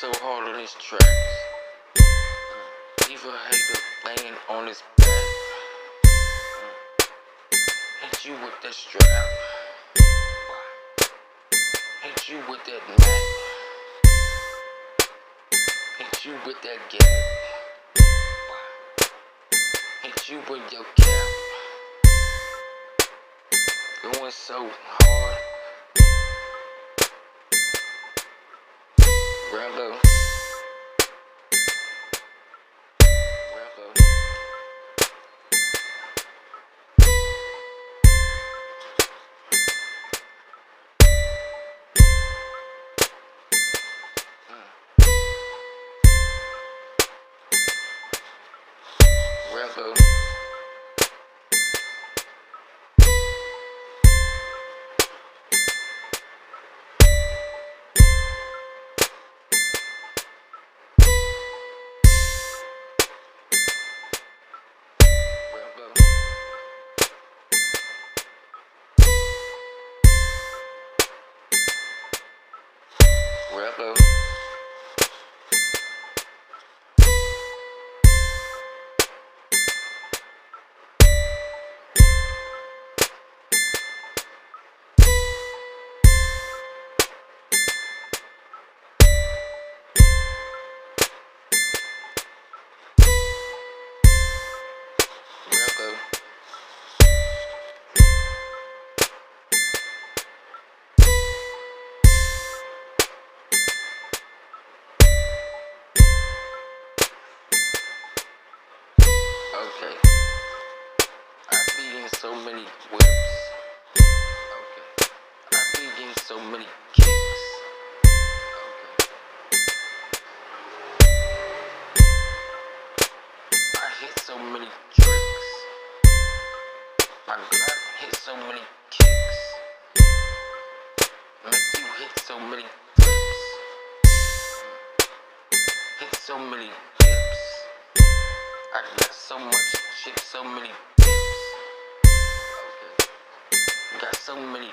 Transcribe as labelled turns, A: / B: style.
A: so hard on his tracks. Mm. Leave a hater laying on his back. Mm. Hit you with that strap. Hit you with that Mac. Hit you with that gap. Hit you with your cap. Going so hard. Rambo. Uh, so many tricks. My Glock hit so many kicks. Make you hit so many flips. Hit so many dips. I got so much shit, so many dips. Got so many